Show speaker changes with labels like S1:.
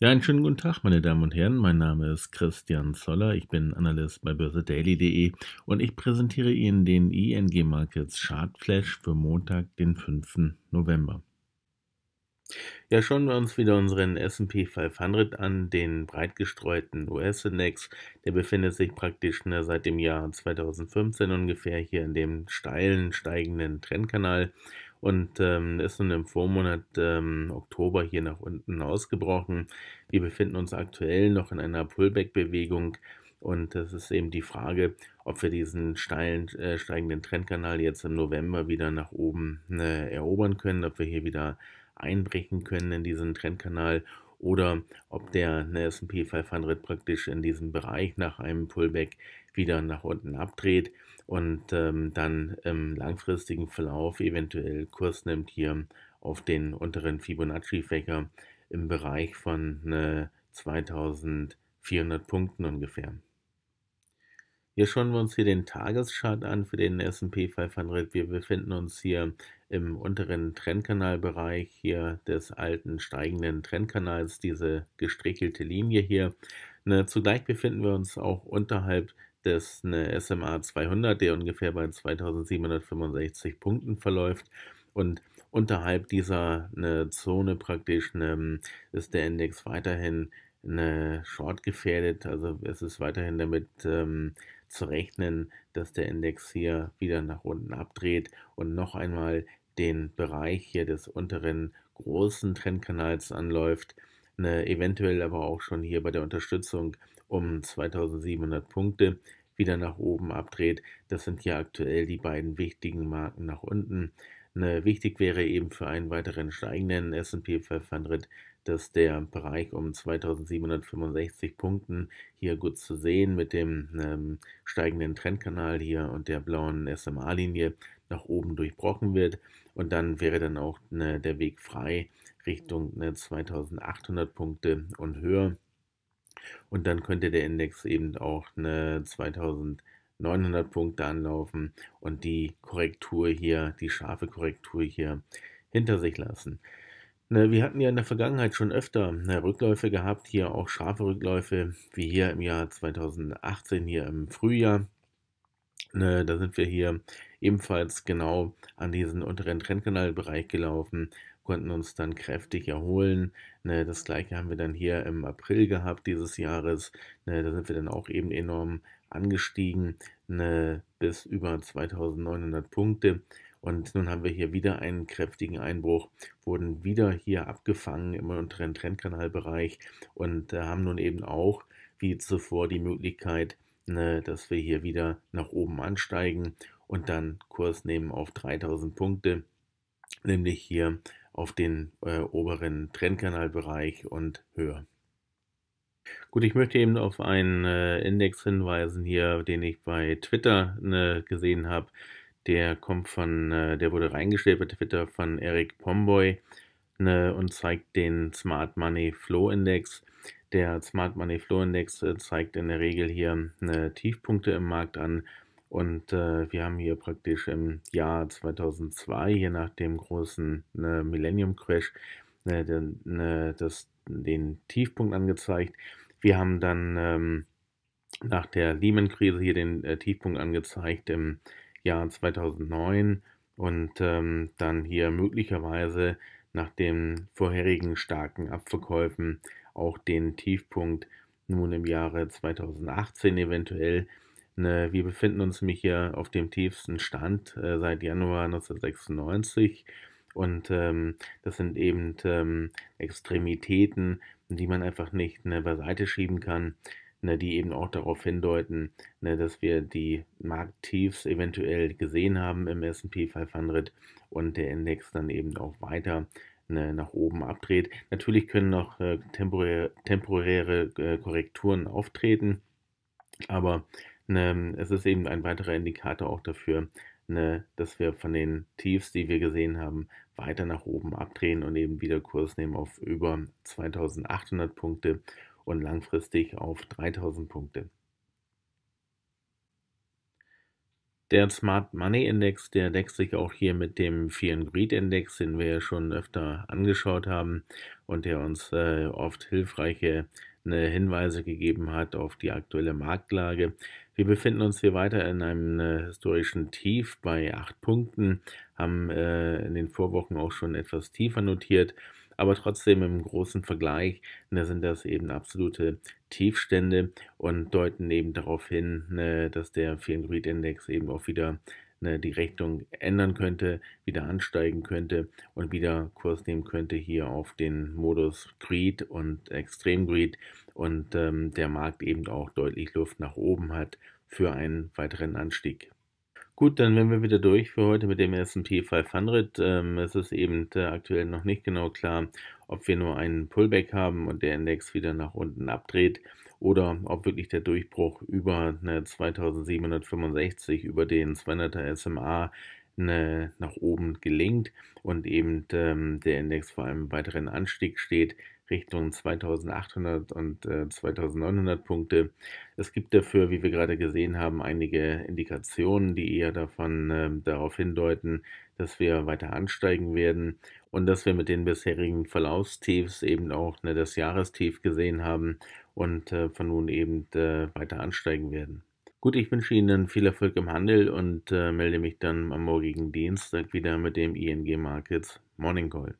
S1: Ja, einen schönen guten Tag, meine Damen und Herren. Mein Name ist Christian Zoller. Ich bin Analyst bei börsedaily.de und ich präsentiere Ihnen den ING Markets Chart Flash für Montag, den 5. November. Ja, schauen wir uns wieder unseren S&P 500 an, den breit gestreuten US-Index. Der befindet sich praktisch seit dem Jahr 2015 ungefähr hier in dem steilen, steigenden Trendkanal und ähm, ist nun im Vormonat ähm, Oktober hier nach unten ausgebrochen. Wir befinden uns aktuell noch in einer Pullback-Bewegung und das ist eben die Frage, ob wir diesen steilen, äh, steigenden Trendkanal jetzt im November wieder nach oben äh, erobern können, ob wir hier wieder einbrechen können in diesen Trendkanal oder ob der S&P 500 praktisch in diesem Bereich nach einem Pullback wieder nach unten abdreht und ähm, dann im langfristigen Verlauf eventuell Kurs nimmt hier auf den unteren Fibonacci-Fächer im Bereich von äh, 2400 Punkten ungefähr. Hier schauen wir uns hier den Tageschart an für den S&P 500. Wir befinden uns hier im unteren Trendkanalbereich hier des alten steigenden Trendkanals, diese gestrichelte Linie hier. Ne, zugleich befinden wir uns auch unterhalb des ne, SMA 200, der ungefähr bei 2765 Punkten verläuft und unterhalb dieser ne, Zone praktisch ne, ist der Index weiterhin eine Short gefährdet. Also es ist weiterhin damit ähm, zu rechnen, dass der Index hier wieder nach unten abdreht und noch einmal den Bereich hier des unteren großen Trendkanals anläuft, eine, eventuell aber auch schon hier bei der Unterstützung um 2700 Punkte wieder nach oben abdreht. Das sind hier aktuell die beiden wichtigen Marken nach unten. Eine, wichtig wäre eben für einen weiteren steigenden S&P 500 dass der Bereich um 2765 Punkten hier gut zu sehen mit dem ähm, steigenden Trendkanal hier und der blauen SMA-Linie nach oben durchbrochen wird und dann wäre dann auch ne, der Weg frei Richtung ne, 2800 Punkte und höher und dann könnte der Index eben auch ne, 2900 Punkte anlaufen und die Korrektur hier, die scharfe Korrektur hier hinter sich lassen. Ne, wir hatten ja in der Vergangenheit schon öfter ne, Rückläufe gehabt, hier auch scharfe Rückläufe, wie hier im Jahr 2018, hier im Frühjahr. Ne, da sind wir hier ebenfalls genau an diesen unteren Trendkanalbereich gelaufen, konnten uns dann kräftig erholen. Ne, das gleiche haben wir dann hier im April gehabt dieses Jahres. Ne, da sind wir dann auch eben enorm angestiegen ne, bis über 2900 Punkte. Und nun haben wir hier wieder einen kräftigen Einbruch, wurden wieder hier abgefangen im unteren Trendkanalbereich und äh, haben nun eben auch wie zuvor die Möglichkeit, ne, dass wir hier wieder nach oben ansteigen und dann Kurs nehmen auf 3000 Punkte, nämlich hier auf den äh, oberen Trendkanalbereich und höher. Gut, ich möchte eben auf einen äh, Index hinweisen hier, den ich bei Twitter ne, gesehen habe. Der kommt von, äh, der wurde reingestellt bei Twitter von Eric Pomboy ne, und zeigt den Smart Money Flow Index. Der Smart Money Flow Index äh, zeigt in der Regel hier ne, Tiefpunkte im Markt an. Und äh, wir haben hier praktisch im Jahr 2002, hier nach dem großen ne, Millennium Crash, ne, den, ne, das, den Tiefpunkt angezeigt. Wir haben dann ähm, nach der Lehman-Krise hier den äh, Tiefpunkt angezeigt im Jahr 2009 und ähm, dann hier möglicherweise nach den vorherigen starken Abverkäufen auch den Tiefpunkt nun im Jahre 2018 eventuell. Ne, wir befinden uns nämlich hier auf dem tiefsten Stand äh, seit Januar 1996 und ähm, das sind eben ähm, Extremitäten, die man einfach nicht ne, beiseite schieben kann ne, die eben auch darauf hindeuten, ne, dass wir die Markttiefs eventuell gesehen haben im S&P 500 und der Index dann eben auch weiter ne, nach oben abdreht. Natürlich können noch äh, temporä temporäre äh, Korrekturen auftreten, aber ne, es ist eben ein weiterer Indikator auch dafür, ne, dass wir von den Tiefs, die wir gesehen haben, weiter nach oben abdrehen und eben wieder Kurs nehmen auf über 2800 Punkte und langfristig auf 3000 Punkte. Der Smart Money Index, der deckt sich auch hier mit dem Fear and Greed Index, den wir ja schon öfter angeschaut haben und der uns äh, oft hilfreiche ne, Hinweise gegeben hat auf die aktuelle Marktlage. Wir befinden uns hier weiter in einem äh, historischen Tief bei acht Punkten, haben äh, in den Vorwochen auch schon etwas tiefer notiert aber trotzdem im großen Vergleich ne, sind das eben absolute Tiefstände und deuten eben darauf hin, ne, dass der Fear and Greed Index eben auch wieder ne, die Richtung ändern könnte, wieder ansteigen könnte und wieder Kurs nehmen könnte hier auf den Modus Greed und Extrem Greed und ähm, der Markt eben auch deutlich Luft nach oben hat für einen weiteren Anstieg. Gut, dann wären wir wieder durch für heute mit dem S&P 500. Ähm, es ist eben äh, aktuell noch nicht genau klar, ob wir nur einen Pullback haben und der Index wieder nach unten abdreht oder ob wirklich der Durchbruch über eine 2765 über den 200er SMA eine, nach oben gelingt und eben ähm, der Index vor einem weiteren Anstieg steht. Richtung 2800 und äh, 2900 Punkte. Es gibt dafür, wie wir gerade gesehen haben, einige Indikationen, die eher davon äh, darauf hindeuten, dass wir weiter ansteigen werden und dass wir mit den bisherigen Verlaufstiefs eben auch ne, das Jahrestief gesehen haben und äh, von nun eben äh, weiter ansteigen werden. Gut, ich wünsche Ihnen viel Erfolg im Handel und äh, melde mich dann am morgigen Dienstag wieder mit dem ING Markets Morning Call.